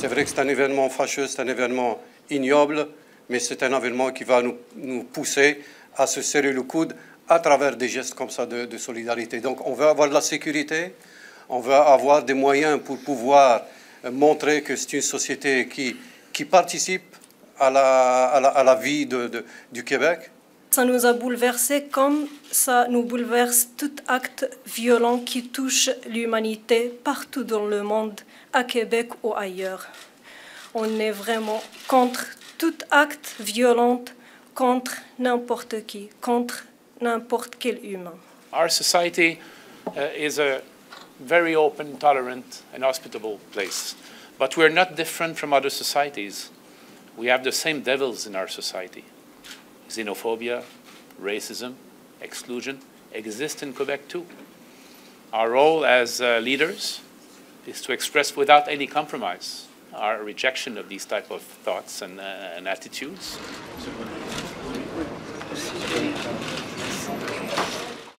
C'est vrai que c'est un événement fâcheux, c'est un événement ignoble, mais c'est un événement qui va nous, pousser à se serrer le coude à travers des gestes comme ça de, solidarité. Donc on veut avoir de la sécurité, on veut avoir des moyens pour pouvoir montrer que c'est une société qui, qui participe à la, à la, vie de, du Québec. Ça nous a bouleversé comme ça nous bouleverse tout acte violent qui touche l'humanité partout dans le monde, à Québec ou ailleurs. On est vraiment contre tout acte violent contre n'importe qui, contre n'importe quel humain. Our society uh, is a very open, tolerant, and hospitable place. But we're not different from other societies. We have the same devils in our society. Xenophobia, racism, exclusion exist in Quebec too. Our role as uh, leaders is to express without any compromise our rejection of these type of thoughts and, uh, and attitudes.